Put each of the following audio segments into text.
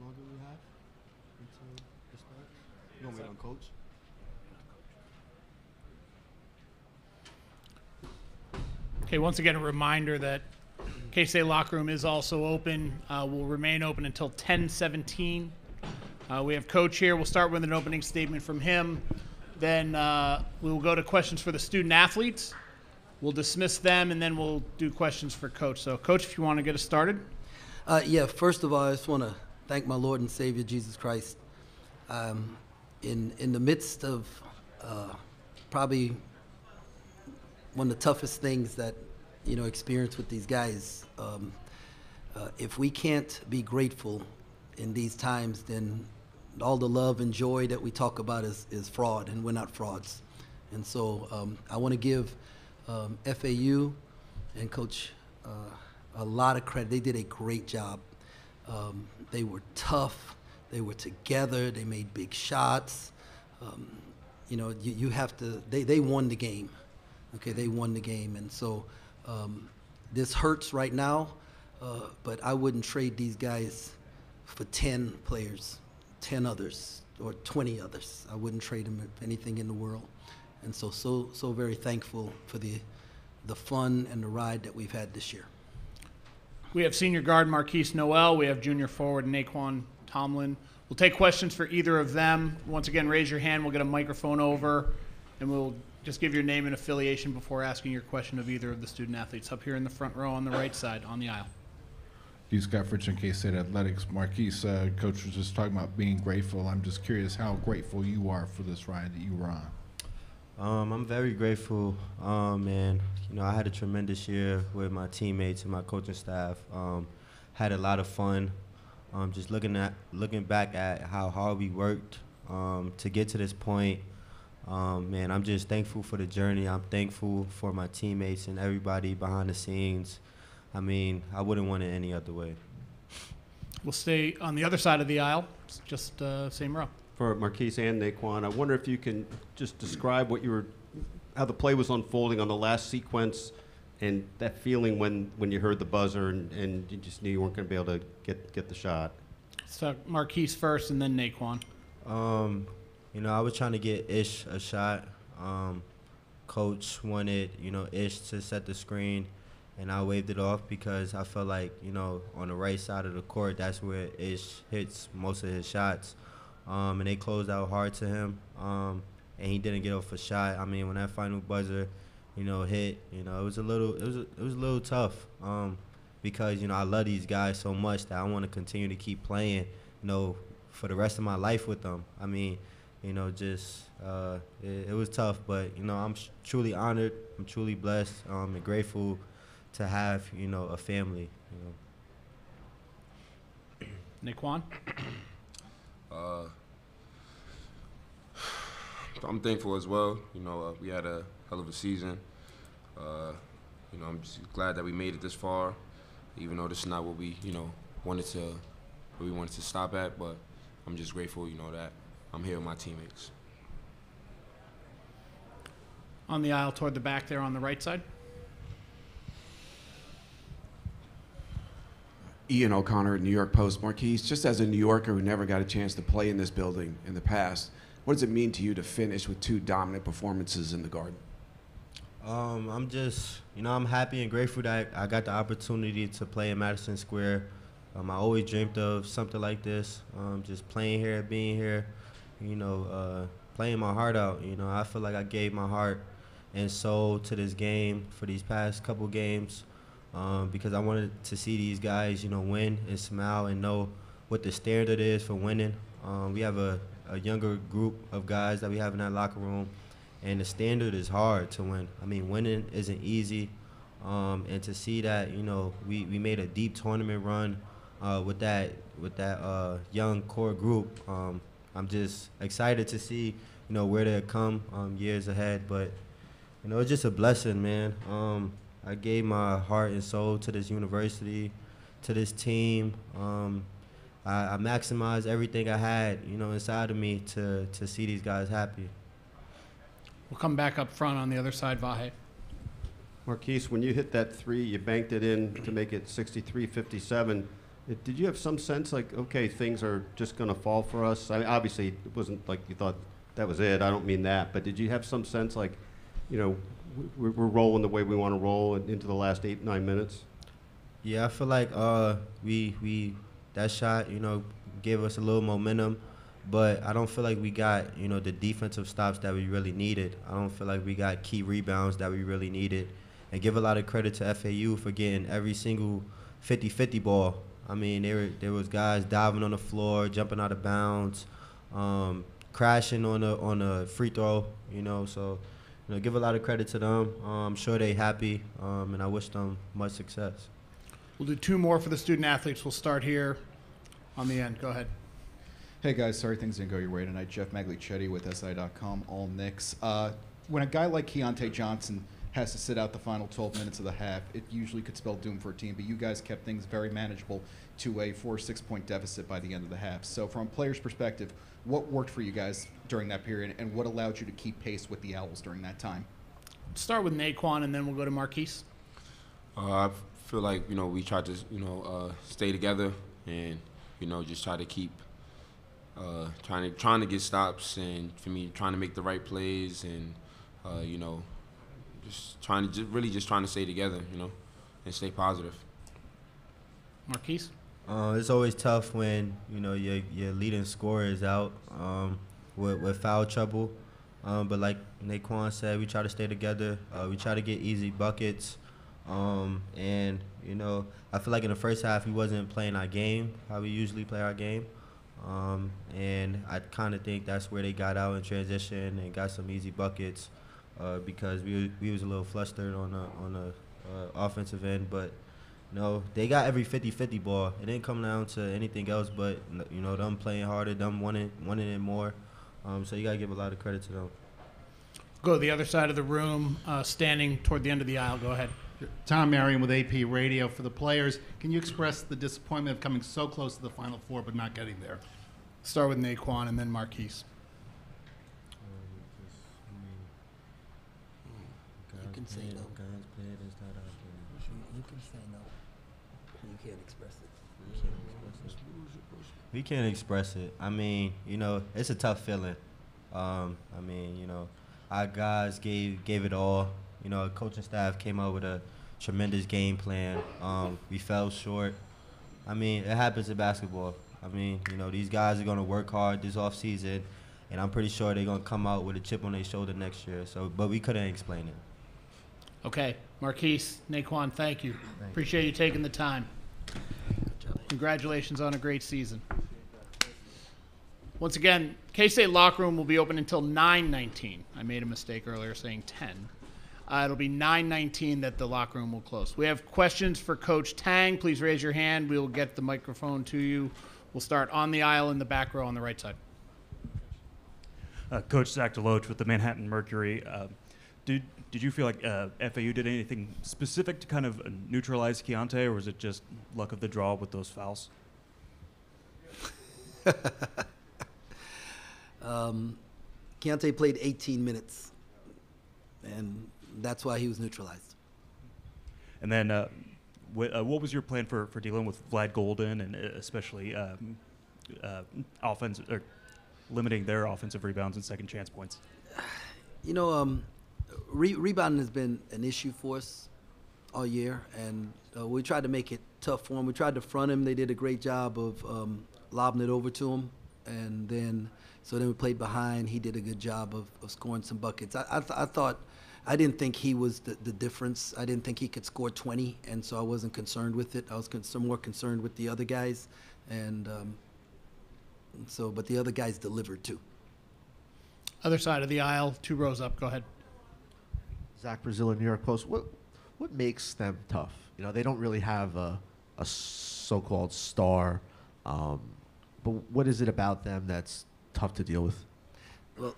longer we have until it starts? You want me on coach? Okay, once again, a reminder that K-State locker room is also open. Uh, will remain open until 10:17. Uh, we have coach here. We'll start with an opening statement from him. Then uh, we will go to questions for the student athletes. We'll dismiss them, and then we'll do questions for coach. So, coach, if you want to get us started. Uh, yeah, first of all, I just want to thank my Lord and Savior Jesus Christ. Um, in in the midst of uh, probably one of the toughest things that you know experience with these guys, um, uh, if we can't be grateful in these times, then all the love and joy that we talk about is, is fraud, and we're not frauds. And so um, I want to give um, FAU and Coach uh, a lot of credit. They did a great job. Um, they were tough. They were together. They made big shots. Um, you know, you, you have to. They, they won the game. Okay, they won the game, and so um, this hurts right now. Uh, but I wouldn't trade these guys for ten players, ten others, or twenty others. I wouldn't trade them for anything in the world. And so, so, so very thankful for the, the fun and the ride that we've had this year. We have senior guard Markquis Nowell. We have junior forward Nae'Qwan Tomlin. We'll take questions for either of them. Once again, raise your hand. We'll get a microphone over, and we'll just give your name and affiliation before asking your question of either of the student athletes. Up here in the front row on the right side, on the aisle. Hugh Scott Fritchen, K-State Athletics. Markquis, uh, coach was just talking about being grateful. I'm just curious how grateful you are for this ride that you were on. Um, I'm very grateful, um, and you know I had a tremendous year with my teammates and my coaching staff. Um, had a lot of fun. Um, just looking at looking back at how hard we worked um, to get to this point. Um, man, I'm just thankful for the journey. I'm thankful for my teammates and everybody behind the scenes. I mean, I wouldn't want it any other way. We'll stay on the other side of the aisle, It's just uh, same row. For Markquis and Nae'Qwan. I wonder if you can just describe what you were, how the play was unfolding on the last sequence, and that feeling when, when you heard the buzzer and, and you just knew you weren't going to be able to get get the shot. So Markquis first, and then Nae'Qwan. Um, you know, I was trying to get Ish a shot. Um, coach wanted, you know, Ish to set the screen, and I waved it off because I felt like, you know, on the right side of the court, that's where Ish hits most of his shots. Um, and they closed out hard to him, um, and he didn't get off a shot. I mean, when that final buzzer, you know, hit, you know, it was a little, it was, a, it was a little tough, um, because you know I love these guys so much that I want to continue to keep playing, you know, for the rest of my life with them. I mean, you know, just uh, it, it was tough, but you know, I'm truly honored. I'm truly blessed um, and grateful to have you know a family. You know. Nae'Qwan. Uh, I'm thankful as well. You know, uh, we had a hell of a season. Uh, you know, I'm just glad that we made it this far, even though this is not what we, you know, wanted to, where we wanted to stop at. But I'm just grateful, you know, that I'm here with my teammates. On the aisle toward the back there on the right side. Ian O'Connor, at New York Post. Markquis, just as a New Yorker who never got a chance to play in this building in the past, what does it mean to you to finish with two dominant performances in the Garden? Um, I'm just, you know, I'm happy and grateful that I got the opportunity to play in Madison Square. Um, I always dreamed of something like this, um, just playing here, being here, you know, uh, playing my heart out. You know, I feel like I gave my heart and soul to this game for these past couple games um, because I wanted to see these guys, you know, win and smile and know what the standard is for winning. Um, we have a, a younger group of guys that we have in that locker room, and the standard is hard to win. I mean, winning isn't easy, um, and to see that, you know, we, we made a deep tournament run uh, with that with that uh, young core group. Um, I'm just excited to see, you know, where they come um, years ahead. But you know, it's just a blessing, man. Um, I gave my heart and soul to this university, to this team. Um, I, I maximized everything I had, you know, inside of me to to see these guys happy. We'll come back up front on the other side, Vahe. Markquis, when you hit that three, you banked it in to make it 63-57. Uh, Did you have some sense like, okay, things are just going to fall for us? I mean, obviously, it wasn't like you thought that was it. I don't mean that, but did you have some sense like, you know, w- we're, we're rolling the way we want to roll into the last eight nine minutes? Yeah, I feel like uh, we we that shot, you know, gave us a little momentum, but I don't feel like we got you know the defensive stops that we really needed. I don't feel like we got key rebounds that we really needed, and give a lot of credit to FAU for getting every single 50-50 ball. I mean, there there was guys diving on the floor, jumping out of bounds, um, crashing on a on a free throw. You know, so you know, give a lot of credit to them. Um, I'm sure they're happy, um, and I wish them much success. We'll do two more for the student athletes. We'll start here on the end. Go ahead. Hey guys, sorry things didn't go your way tonight. Jeff Maglicetti with SI.com, all Knicks. Uh, when a guy like Keyontae Johnson has to sit out the final 12 minutes of the half, it usually could spell doom for a team, but you guys kept things very manageable to a four or six point deficit by the end of the half. So, from a player's perspective, what worked for you guys during that period, and what allowed you to keep pace with the Owls during that time? Start with Nae'Qwan, and then we'll go to Markquis. Uh, I feel like you know we tried to you know uh, stay together and you know just try to keep uh, trying to trying to get stops and for me trying to make the right plays and uh, you know just trying to just really just trying to stay together you know and stay positive. Markquis. Uh, it's always tough when you know your your leading scorer is out um, with, with foul trouble. Um, but like Nae'Qwan said, we try to stay together. Uh, we try to get easy buckets. Um, and you know, I feel like in the first half we wasn't playing our game how we usually play our game. Um, and I kind of think that's where they got out in transition and got some easy buckets uh, because we we was a little flustered on the on the uh, offensive end, but no, they got every 50-50 ball. It didn't come down to anything else, but you know them playing harder, them wanting wanting it more. Um, so you gotta give a lot of credit to them. Go to the other side of the room, uh, standing toward the end of the aisle. Go ahead. Tom Marion with AP Radio for the players. Can you express the disappointment of coming so close to the Final Four but not getting there? Start with Nae'Qwan, and then Markquis. You can say no. You can say no. You can't express it. We can't express it. I mean, you know, it's a tough feeling. Um, I mean, you know, our guys gave gave it all. You know, our coaching staff came up with a tremendous game plan. Um, we fell short. I mean, it happens in basketball. I mean, you know, these guys are gonna work hard this off season, and I'm pretty sure they're gonna come out with a chip on their shoulder next year. So, but we couldn't explain it. Okay, Markquis, Nae'Qwan, thank you. Appreciate you taking the time. Congratulations on a great season. Once again, K-State locker room will be open until 9:19. I made a mistake earlier saying 10. Uh, it'll be 9:19 that the locker room will close. We have questions for Coach Tang. Please raise your hand. We will get the microphone to you. We'll start on the aisle in the back row on the right side. Uh, Coach Zach Deloach with the Manhattan Mercury. Uh, did did you feel like uh, FAU did anything specific to kind of neutralize Keyontae, or was it just luck of the draw with those fouls? Um, Keyontae played 18 minutes, and that's why he was neutralized. And then, uh, wh- uh, what was your plan for, for dealing with Vlad Goldin and uh, especially um, uh, offense or limiting their offensive rebounds and second chance points? You know, um, re- rebounding has been an issue for us all year, and uh, we tried to make it tough for him. We tried to front him. They did a great job of um, lobbing it over to him, and then so then we played behind. He did a good job of, of scoring some buckets. I, I, th- I thought. I didn't think he was the, the difference. I didn't think he could score 20, and so I wasn't concerned with it. I was con- more concerned with the other guys, and um, so, but the other guys delivered too. Other side of the aisle, two rows up. Go ahead. Zach Brazil, New York Post. What what makes them tough? You know, they don't really have a a so-called star, um, but what is it about them that's tough to deal with? Well,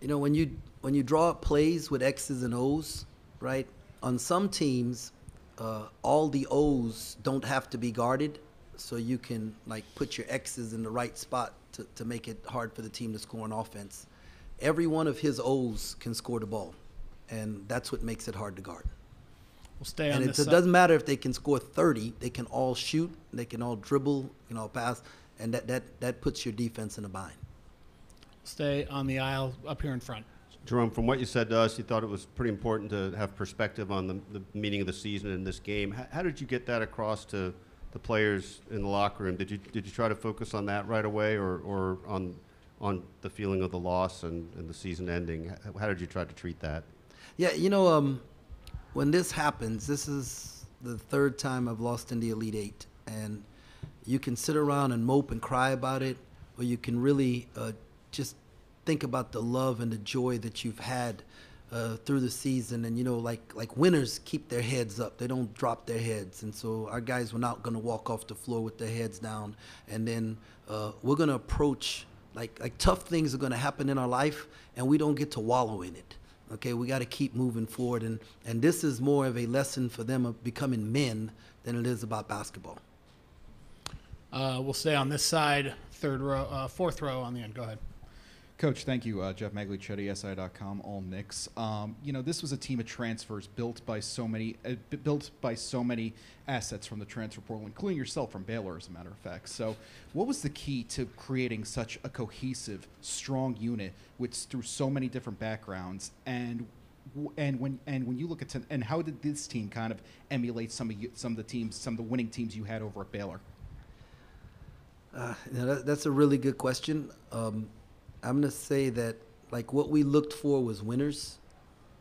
you know, when you when you draw up plays with X's and O's, right? On some teams, uh, all the O's don't have to be guarded, so you can like put your X's in the right spot to, to make it hard for the team to score on offense. Every one of his O's can score the ball, and that's what makes it hard to guard. We'll stay on the aisle. and it doesn't matter if they can score 30; they can all shoot, they can all dribble, can all pass, and that that that puts your defense in a bind. Stay on the aisle up here in front. Jerome, from what you said to us, you thought it was pretty important to have perspective on the, the meaning of the season in this game. How, how did you get that across to the players in the locker room? Did you did you try to focus on that right away, or, or on on the feeling of the loss and, and the season ending? How, how did you try to treat that? Yeah, you know, um, when this happens, this is the third time I've lost in the Elite Eight, and you can sit around and mope and cry about it, or you can really uh, just think about the love and the joy that you've had uh, through the season. And you know, like like winners keep their heads up; they don't drop their heads. And so our guys were not going to walk off the floor with their heads down. And then uh, we're going to approach like like tough things are going to happen in our life, and we don't get to wallow in it. Okay, we got to keep moving forward, and and this is more of a lesson for them of becoming men than it is about basketball. Uh, we'll stay on this side, third row, uh, fourth row on the end. Go ahead. Coach, thank you. Uh, Jeff Maglicetti, SI.com, all Knicks. Um, you know, this was a team of transfers built by so many, uh, built by so many assets from the transfer portal, including yourself from Baylor, as a matter of fact. So, what was the key to creating such a cohesive, strong unit with through so many different backgrounds? And and when and when you look at t- and how did this team kind of emulate some of you, some of the teams, some of the winning teams you had over at Baylor? Uh, that, that's a really good question. Um, I'm to say that like what we looked for was winners,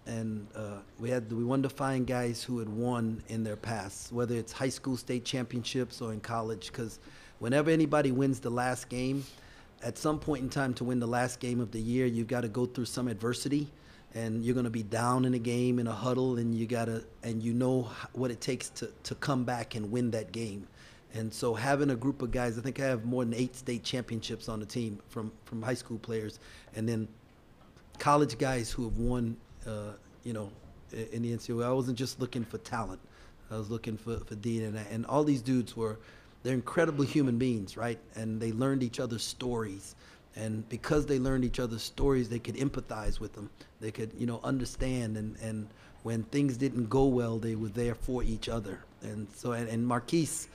and uh, we had we wanted to find guys who had won in their past, whether it's high school state championships or in college. Because whenever anybody wins the last game, at some point in time to win the last game of the year, you've got to go through some adversity, and you're going to be down in a game in a huddle, and you got to and you know what it takes to to come back and win that game. And so having a group of guys, I think I have more than eight state championships on the team from, from high school players, and then college guys who have won, uh, you know, in the NCAA. I wasn't just looking for talent; I was looking for for DNA. And all these dudes were, they're incredible human beings, right? And they learned each other's stories, and because they learned each other's stories, they could empathize with them. They could, you know, understand. And and when things didn't go well, they were there for each other. And so, and, and Markquis.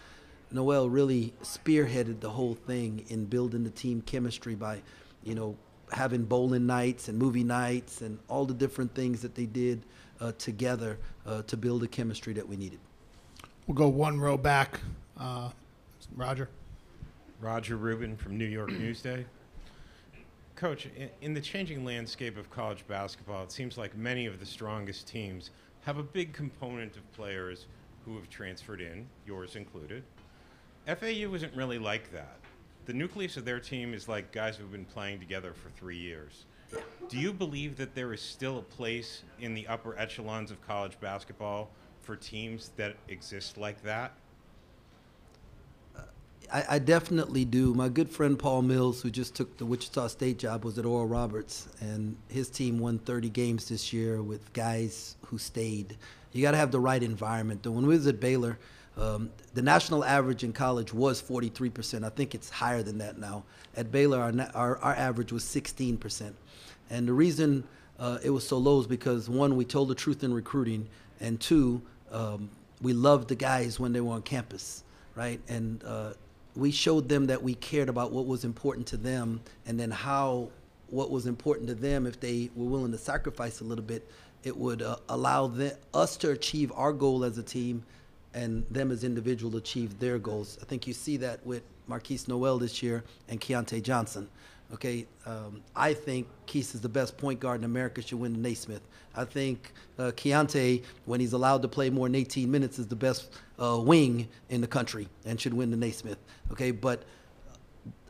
Nowell really spearheaded the whole thing in building the team chemistry by, you know, having bowling nights and movie nights and all the different things that they did uh, together uh, to build the chemistry that we needed. We'll go one row back. Uh, Roger. Roger Rubin from New York Newsday. Coach, in, in the changing landscape of college basketball, it seems like many of the strongest teams have a big component of players who have transferred in, yours included. FAU isn't really like that. The nucleus of their team is like guys who've been playing together for three years. Do you believe that there is still a place in the upper echelons of college basketball for teams that exist like that? I, I definitely do. My good friend Paul Mills, who just took the Wichita State job, was at Oral Roberts, and his team won 30 games this year with guys who stayed. You got to have the right environment. When we was at Baylor, um, the national average in college was 43%. I think it's higher than that now. At Baylor, our, our, our average was 16%. And the reason uh, it was so low is because one, we told the truth in recruiting, and two, um, we loved the guys when they were on campus, right? And uh, we showed them that we cared about what was important to them, and then how what was important to them, if they were willing to sacrifice a little bit, it would uh, allow us to achieve our goal as a team, and them as individuals achieve their goals. I think you see that with Markquis Nowell this year and Keyontae Johnson. Okay, um, I think Quis is the best point guard in America. Should win the Naismith. I think uh, Keyontae, when he's allowed to play more than 18 minutes, is the best uh, wing in the country and should win the Naismith. Okay, but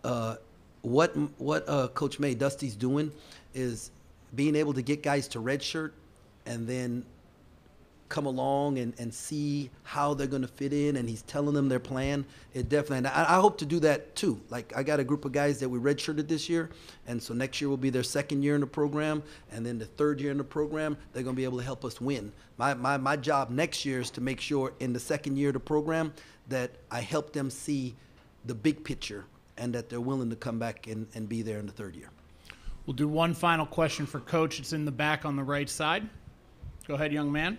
uh, what what uh, Coach May Dusty's doing is being able to get guys to redshirt and then come along and, and see how they're going to fit in and he's telling them their plan it definitely I, I hope to do that too like i got a group of guys that we redshirted this year and so next year will be their second year in the program and then the third year in the program they're going to be able to help us win my, my, my job next year is to make sure in the second year of the program that i help them see the big picture and that they're willing to come back and, and be there in the third year We'll do one final question for Coach. It's in the back on the right side. Go ahead, young man.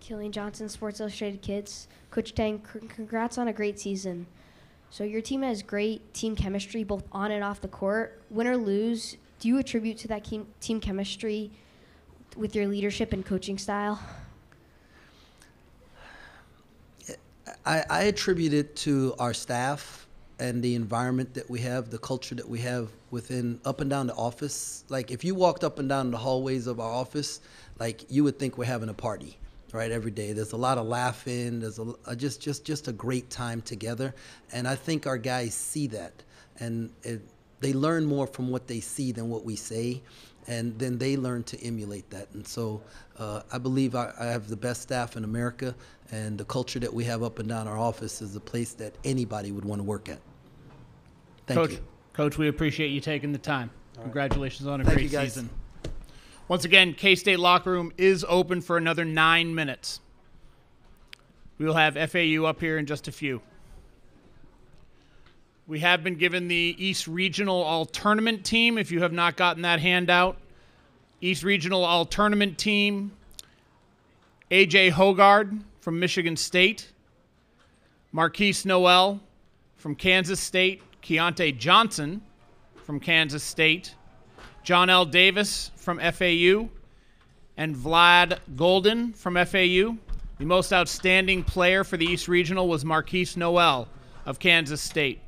Killian Johnson, Sports Illustrated Kids. Coach Tang, c- congrats on a great season. So your team has great team chemistry both on and off the court. Win or lose, do you attribute to that ke- team chemistry with your leadership and coaching style? I, I attribute it to our staff and the environment that we have, the culture that we have within up and down the office. Like if you walked up and down the hallways of our office, like you would think we're having a party, right? Every day. There's a lot of laughing. There's a, a just just just a great time together, and I think our guys see that, and it, they learn more from what they see than what we say. And then they learn to emulate that. And so uh, I believe I, I have the best staff in America, and the culture that we have up and down our office is a place that anybody would want to work at. Thank Coach, you. Coach, we appreciate you taking the time. Congratulations on a Thank great you, guys. season. Once again, K State locker room is open for another nine minutes. We will have FAU up here in just a few. We have been given the East Regional All Tournament team. If you have not gotten that handout, East Regional All Tournament team AJ Hoggard from Michigan State, Markquis Nowell from Kansas State, Keyontae Johnson from Kansas State, Johnell Davis from FAU, and Vlad Goldin from FAU. The most outstanding player for the East Regional was Markquis Nowell of Kansas State.